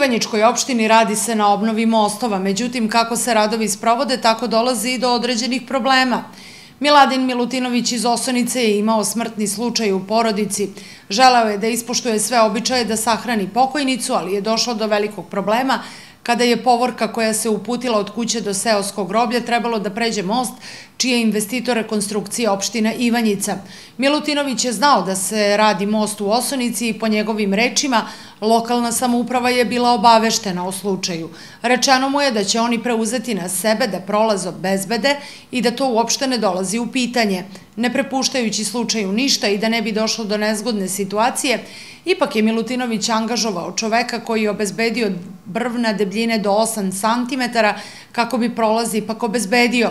Ivanjičkoj opštini radi se na obnovi mostova, međutim kako se radovi sprovode, tako dolazi i do određenih problema. Miladin Milutinović iz Osonice je imao smrtni slučaj u porodici. Želeo je da ispoštuje sve običaje da sahrani pokojnicu, ali je došlo do velikog problema kada je povorka koja se uputila od kuće do seoskog groblja trebalo da pređe most, čiji je investitor rekonstrukcije opština Ivanjica. Milutinović je znao da se radi most u Osonici i po njegovim rečima lokalna samouprava je bila obaveštena o slučaju. Rečeno mu je da će oni preuzeti na sebe da prolaz obezbede i da to uopšte ne dolazi u pitanje. Ne prepuštajući slučaju ništa i da ne bi došlo do nezgodne situacije, ipak je Milutinović angažovao čoveka koji je obezbedio brvna debljine do 8 cm kako bi prolaz ipak obezbedio.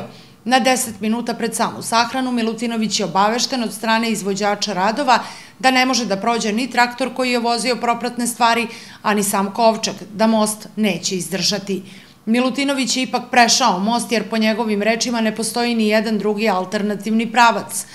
Na 10 minuta pred samu sahranu Milutinović je obavešten od strane izvođača radova da ne može da prođe ni traktor koji je vozio propratne stvari, a ni sam kovčak, da most neće izdržati. Milutinović je ipak prešao most jer po njegovim rečima ne postoji ni jedan drugi alternativni pravac.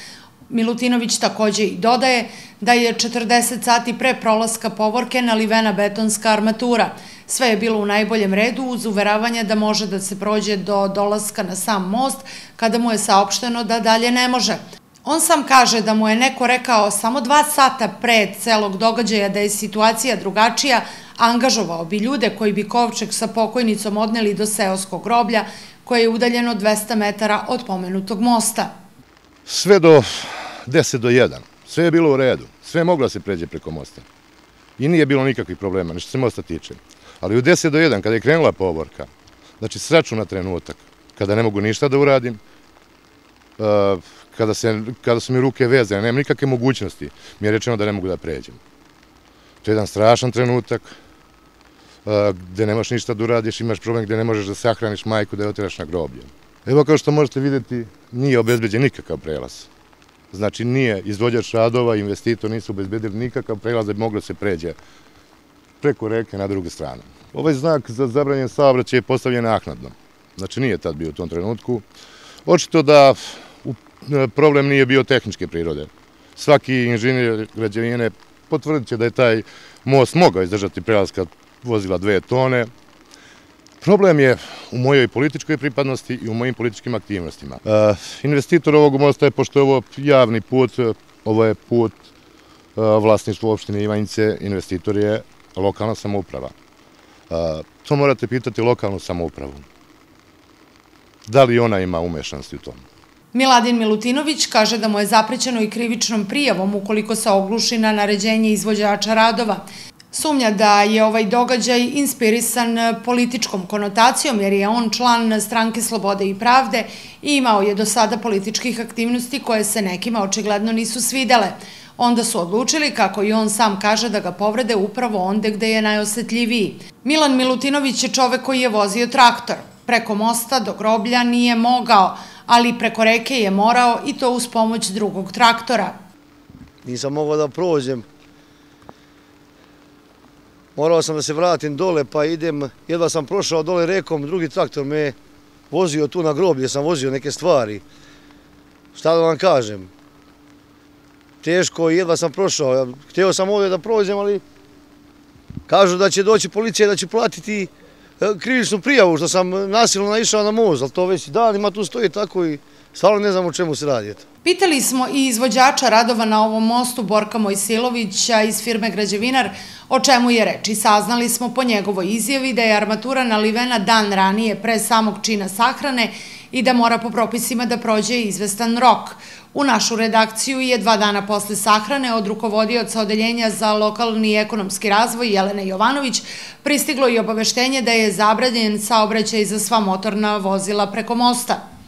Milutinović takođe i dodaje da je 40 sati pre prolaska povorke nalivena betonska armatura. Sve je bilo u najboljem redu uz uveravanje da može da se prođe do dolaska na sam most kada mu je saopšteno da dalje ne može. On sam kaže da mu je neko rekao samo dva sata pre celog događaja da je situacija drugačija, angažovao bi ljude koji bi kovčeg sa pokojnicom odneli do seoskog groblja koje je udaljeno 200 metara od pomenutog mosta. Sve do 10 do 1, sve je bilo u redu, sve je moglo da se pređe preko mosta. I nije bilo nikakvih problema, nešto se mosta tiče. Ali u 10 do 1, kada je krenula povorka, znači sraču na trenutak, kada ne mogu ništa da uradim, uh, kada, se, kada su mi ruke vezane, nemam nikakve mogućnosti, mi je rečeno da ne mogu da pređem. To je jedan strašan trenutak, uh, gde nemaš ništa da uradiš, imaš problem gde ne možeš da sahraniš majku, da je otiraš na groblje. Evo kao što možete videti, nije obezbeđen nikakav prelaz. Znači nije izvođač radova, investitor nisu obezbedili nikakav prelaz da bi moglo da se pređe preko reke na drugu stranu. Ovaj znak za zabranjen saobraćaj je postavljen naknadno. Znači nije tad bio u tom trenutku. Očito da problem nije bio tehničke prirode. Svaki inženjer građevine potvrdit će da je taj most mogao izdržati prelazka vozila dve tone. Problem je u mojoj političkoj pripadnosti i u mojim političkim aktivnostima. E, investitor ovog mosta je, pošto je ovo javni put, ovo je put e, vlasništva opštine Ivanjice, investitor je lokalna samouprava. E, to morate pitati lokalnu samoupravu. Da li ona ima umešanosti u tom? Miladin Milutinović kaže da mu je zaprećeno i krivičnom prijavom ukoliko se ogluši na naređenje izvođača radova. Sumnja da je ovaj događaj inspirisan političkom konotacijom jer je on član stranke Slobode i pravde i imao je do sada političkih aktivnosti koje se nekima očigledno nisu svidele. Onda su odlučili, kako i on sam kaže, da ga povrede upravo onde gde je najosetljiviji. Milan Milutinović je čovek koji je vozio traktor. Preko mosta do groblja nije mogao, ali preko reke je morao i to uz pomoć drugog traktora. Nisam mogao da prođem. Morao sam da se vratim dole, pa idem, jedva sam prošao dole rekom, drugi traktor me vozio tu na groblje, sam vozio neke stvari. Šta da vam kažem? Teško, jedva sam prošao. Hteo sam ovdje da prođem, ali kažu da će doći policija da će platiti krivičnu prijavu što sam nasilno naišao na moz, ali to već i danima tu stoji tako i stvarno ne znam o čemu se radi. Pitali smo i izvođača radova na ovom mostu Borka Mojsilovića iz firme Građevinar o čemu je reč i saznali smo po njegovoj izjavi da je armatura nalivena dan ranije pre samog čina sahrane i da mora po propisima da prođe izvestan rok. U našu redakciju je dva dana posle sahrane od rukovodioca Odeljenja za lokalni i ekonomski razvoj Jelene Jovanović pristiglo i obaveštenje da je zabranjen saobraćaj za sva motorna vozila preko mosta.